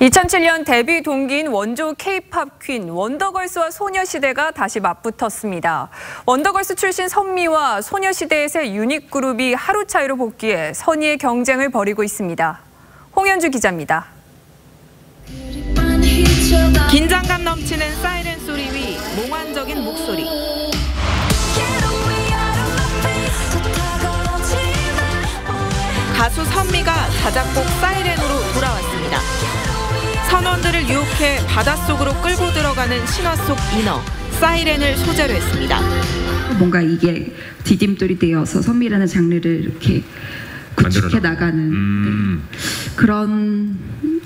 2007년 데뷔 동기인 원조 K-팝 퀸 원더걸스와 소녀시대가 다시 맞붙었습니다. 원더걸스 출신 선미와 소녀시대의 새 유닛 그룹이 하루 차이로 복귀해 선의의 경쟁을 벌이고 있습니다. 홍현주 기자입니다. 긴장감 넘치는 사이렌 소리 위 몽환적인 목소리. 가수 선미가 자작곡 사이렌으로. 선원들을 유혹해 바닷속으로 끌고 들어가는 신화 속 인어 사이렌을 소재로 했습니다. 뭔가 이게 디딤돌이 되어서 선미라는 장르를 이렇게 구축해 나가는 음. 네, 그런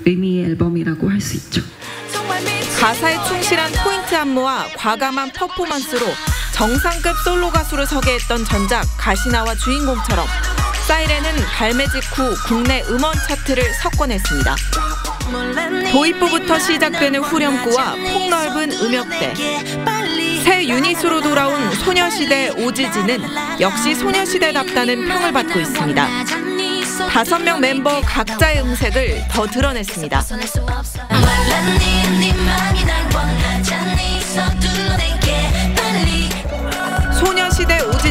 의미의 앨범이라고 할 수 있죠. 가사에 충실한 포인트 안무와 과감한 퍼포먼스로 정상급 솔로 가수로 서게 했던 전작 가시나와 주인공처럼 사이렌은 발매 직후 국내 음원 차트를 석권했습니다. 도입부부터 시작되는 후렴구와 폭넓은 음역대 새 유닛으로 돌아온 소녀시대 오지지는 역시 소녀시대답다는 평을 받고 있습니다. 다섯 명 멤버 각자의 음색을 더 드러냈습니다.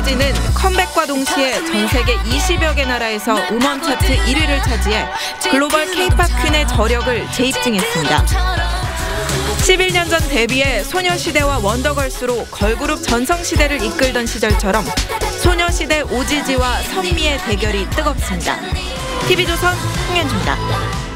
오지지는 컴백과 동시에 전 세계 20여 개 나라에서 음원 차트 1위를 차지해 글로벌 K-팝 퀸의 저력을 재입증했습니다. 11년 전 데뷔해 소녀시대와 원더걸스로 걸그룹 전성시대를 이끌던 시절처럼 소녀시대 오지지와 선미의 대결이 뜨겁습니다. TV조선 홍현주입니다.